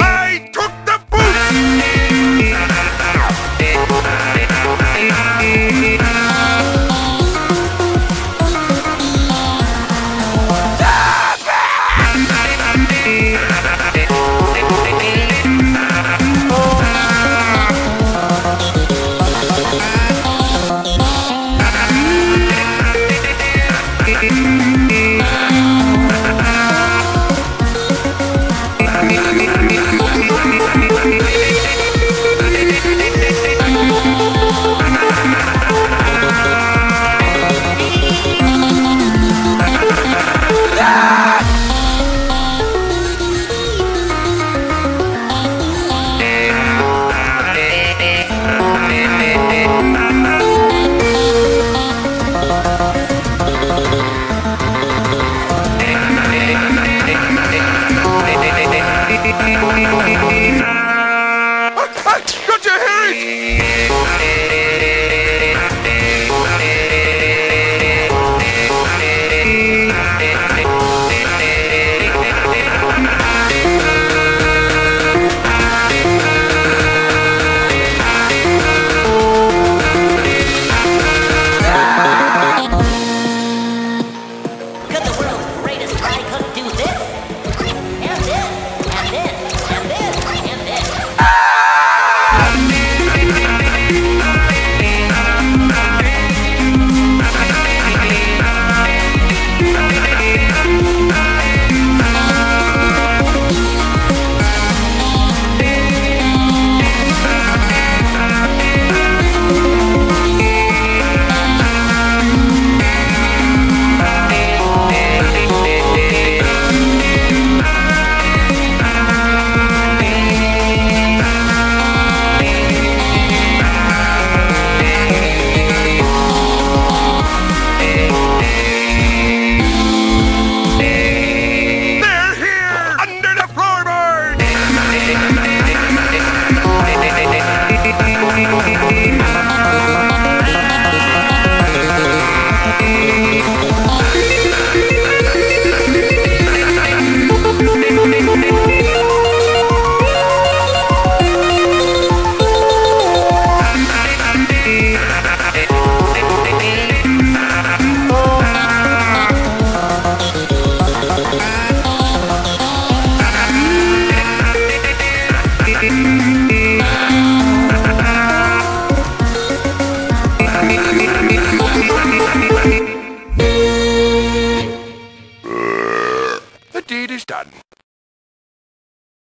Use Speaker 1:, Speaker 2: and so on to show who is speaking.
Speaker 1: I Mm-hmm.